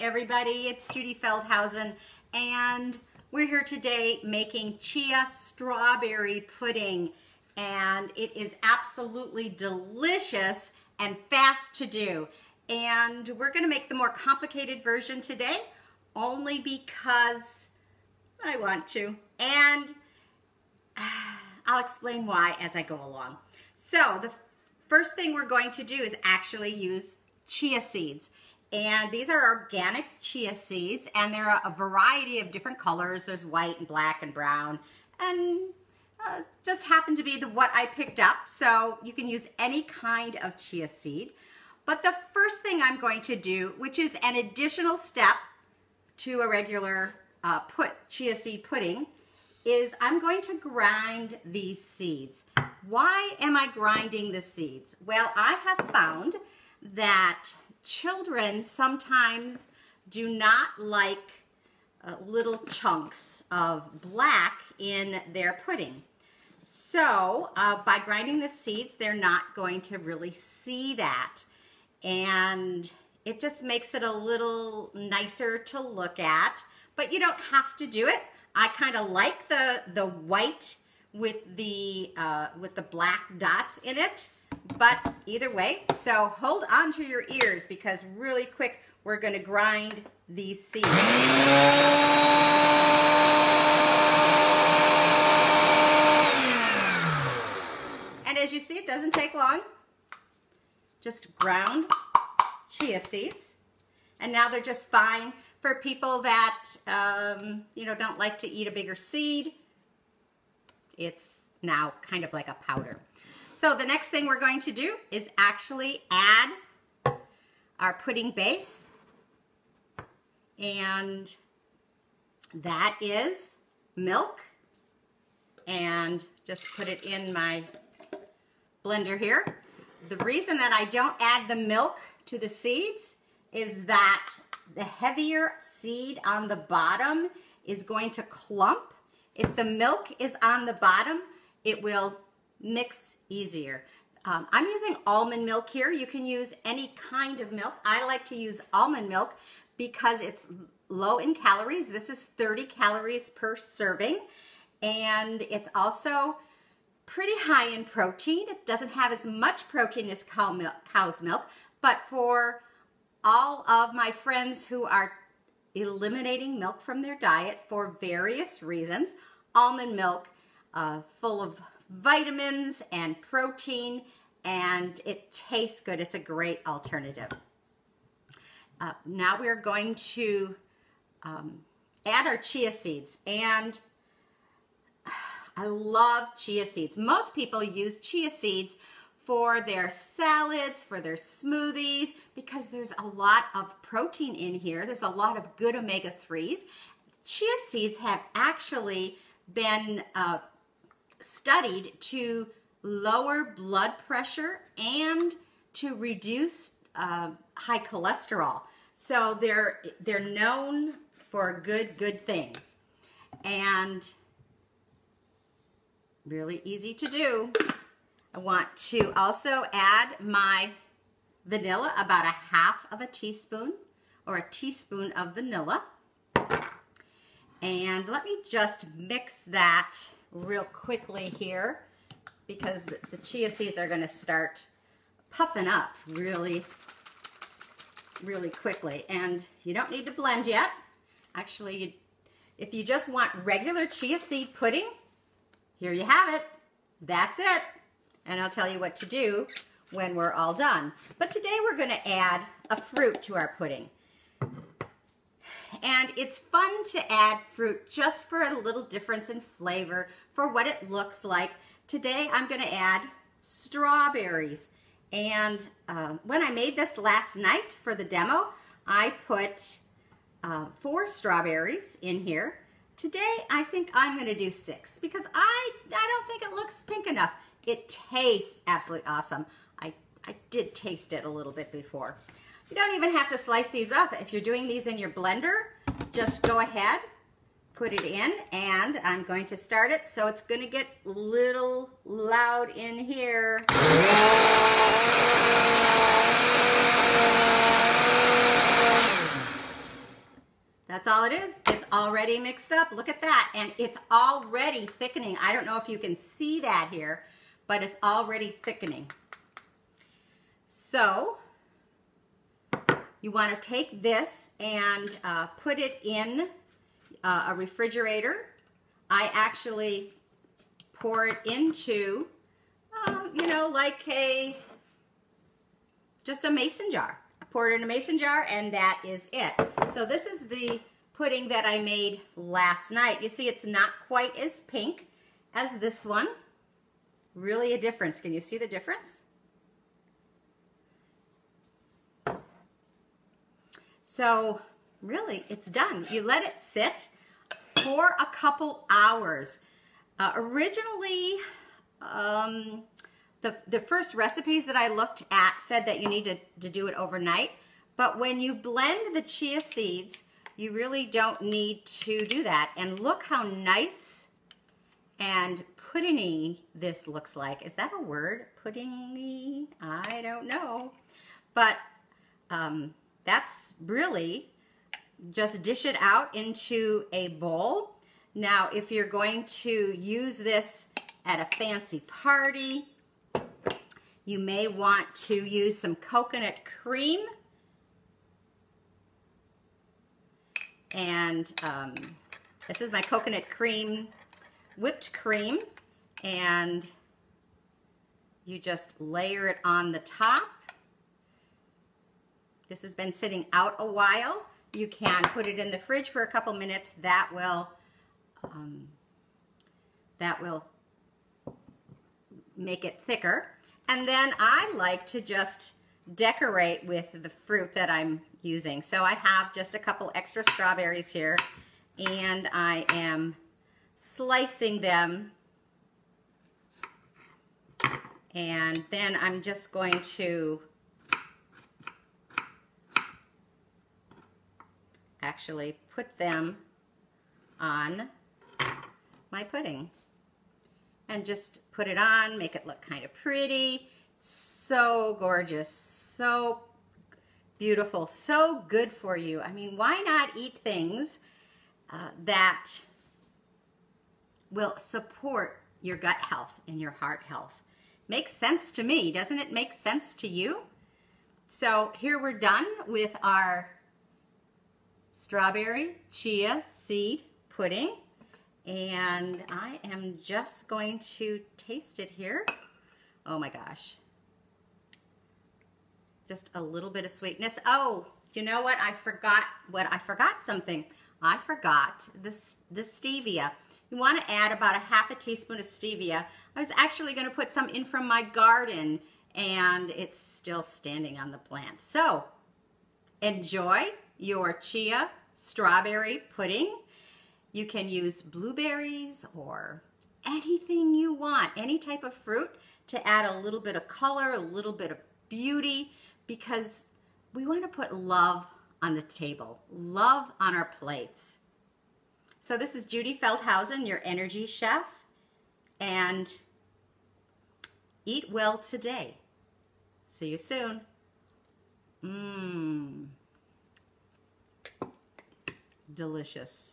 everybody, it's Judy Feldhausen and we're here today making chia strawberry pudding and it is absolutely delicious and fast to do. And we're gonna make the more complicated version today only because I want to. And I'll explain why as I go along. So the first thing we're going to do is actually use chia seeds. And these are organic chia seeds, and there are a variety of different colors. There's white and black and brown, and uh, just happened to be the what I picked up. So you can use any kind of chia seed. But the first thing I'm going to do, which is an additional step to a regular uh, put chia seed pudding, is I'm going to grind these seeds. Why am I grinding the seeds? Well, I have found that children sometimes do not like uh, little chunks of black in their pudding. So uh, by grinding the seeds, they're not going to really see that. And it just makes it a little nicer to look at, but you don't have to do it. I kind of like the, the white with the, uh, with the black dots in it. But either way, so hold on to your ears because really quick, we're gonna grind these seeds. And as you see, it doesn't take long. Just ground chia seeds. And now they're just fine for people that, um, you know, don't like to eat a bigger seed. It's now kind of like a powder. So the next thing we're going to do is actually add our pudding base. And that is milk. And just put it in my blender here. The reason that I don't add the milk to the seeds is that the heavier seed on the bottom is going to clump. If the milk is on the bottom, it will mix easier. Um, I'm using almond milk here. You can use any kind of milk. I like to use almond milk because it's low in calories. This is 30 calories per serving. And it's also pretty high in protein. It doesn't have as much protein as cow milk, cow's milk, but for all of my friends who are eliminating milk from their diet for various reasons, almond milk, uh, full of vitamins and protein, and it tastes good. It's a great alternative. Uh, now we're going to um, add our chia seeds, and I love chia seeds. Most people use chia seeds for their salads, for their smoothies, because there's a lot of protein in here. There's a lot of good omega-3s. Chia seeds have actually been uh, studied to lower blood pressure and to reduce uh, high cholesterol. So they're, they're known for good, good things. And really easy to do. I want to also add my vanilla, about a half of a teaspoon or a teaspoon of vanilla. And let me just mix that real quickly here because the, chia seeds are going to start puffing up really, really quickly. And you don't need to blend yet. Actually, if you just want regular chia seed pudding, here you have it. That's it. And I'll tell you what to do when we're all done. But today we're going to add a fruit to our pudding. And it's fun to add fruit just for a little difference in flavor, for what it looks like. Today I'm going to add strawberries. And uh, when I made this last night for the demo, I put uh, four strawberries in here. Today, I think I'm gonna do six because I, I don't think it looks pink enough. It tastes absolutely awesome. I, I did taste it a little bit before. You don't even have to slice these up. If you're doing these in your blender, just go ahead, put it in, and I'm going to start it so it's gonna get a little loud in here. That's all it is. It's already mixed up. Look at that. And it's already thickening. I don't know if you can see that here, but it's already thickening. So you want to take this and uh, put it in uh, a refrigerator. I actually pour it into, uh, you know, like a, just a mason jar. I pour it in a mason jar and that is it. So this is the pudding that I made last night. You see it's not quite as pink as this one. Really a difference. Can you see the difference? So really, it's done. You let it sit for a couple hours. Uh, originally, um, the, the first recipes that I looked at said that you need to, to do it overnight. But when you blend the chia seeds, you really don't need to do that. And look how nice and puddingy this looks like. Is that a word? Puddingy? I don't know. But um, that's really just dish it out into a bowl. Now, if you're going to use this at a fancy party, you may want to use some coconut cream. And um, this is my coconut cream, whipped cream. And you just layer it on the top. This has been sitting out a while. You can put it in the fridge for a couple minutes. That will, um, that will make it thicker. And then I like to just decorate with the fruit that I'm using. So I have just a couple extra strawberries here and I am slicing them and then I'm just going to actually put them on my pudding and just put it on, make it look kind of pretty. So gorgeous, so beautiful, so good for you. I mean, why not eat things uh, that will support your gut health and your heart health? Makes sense to me. Doesn't it make sense to you? So here we're done with our strawberry chia seed pudding. And I am just going to taste it here. Oh my gosh. Just a little bit of sweetness. Oh, you know what? I forgot what I forgot something. I forgot this the stevia. You want to add about a half a teaspoon of stevia. I was actually going to put some in from my garden and it's still standing on the plant. So enjoy your chia strawberry pudding. You can use blueberries or anything you want, any type of fruit to add a little bit of color, a little bit of beauty, because we want to put love on the table, love on our plates. So this is Judy Feldhausen, your energy chef, and eat well today. See you soon. Mmm delicious.